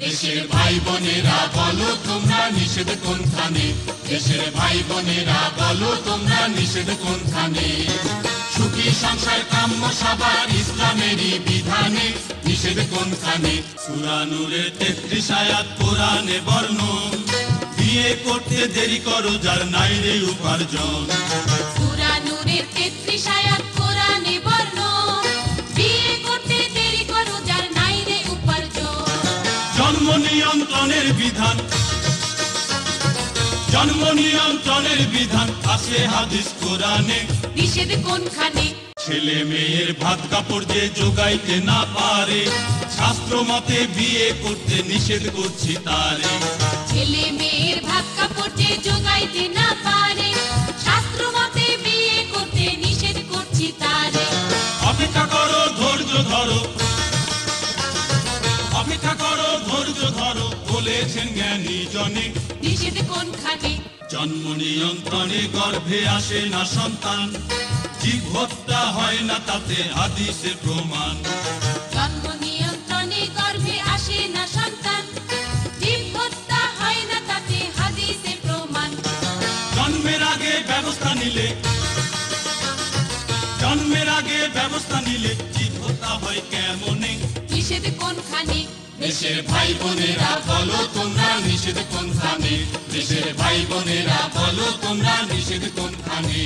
দেশের ভাই বোনেরা বলো, তোমরা নিষেধ কোনখানে? দেশের ভাই বোনেরা বলো, তোমরা নিষেধ কোনখানে? সুখী সংসার কাম্য সবার ইসলামেরই বিধানে নিষেধ কোনখানে? সুরানুরে তেত্রিশ আয়াত কোরআনে বর্ণ বিয়ে করতে দেরি করো, যার নাই রে উপার্জন। নিয়ন্ত্রণের বিধান। জন্ম নিয়ন্ত্রণের বিধান আছে হাদিস কোরআনে। নিষেধ কোনখানে? ছেলে মেয়ের ভাত কাপড় যে যোগাইতে না পারে শাস্ত্র মতে বিয়ে করতে নিষেধ করছি তারে। ছেলে মেয়ের ভাত কাপড় যে জোগাইতে না পারে শাস্ত্র মতে বিয়ে করতে নিষেধ করছি তারে। অপেক্ষা করো ধৈর্য ধরো। বলেছেন জ্ঞানী জনে। নিষেধ কোনখানে? জন্ম নিয়ন্ত্রণে গর্ভে আসে না সন্তান। জীব হত্যা হয় না তাতে হাদিসে প্রমাণ। জন্ম নিয়ন্ত্রণে গর্ভে আসে না সন্তান। জীব হত্যা হয় না তাতে হাদিসে প্রমাণ। জন্মের আগে ব্যবস্থা নিলে। জন্মের আগে ব্যবস্থা নিলে জীব হত্যা হয় কেমনে? নিষেধ কোনখানে? দেশের ভাই বোনেরা বলো তোমরা নিষেধ কোনখানে? দেশের ভাই বোনেরা বলো তোমরা নিষেধ কোনখানে?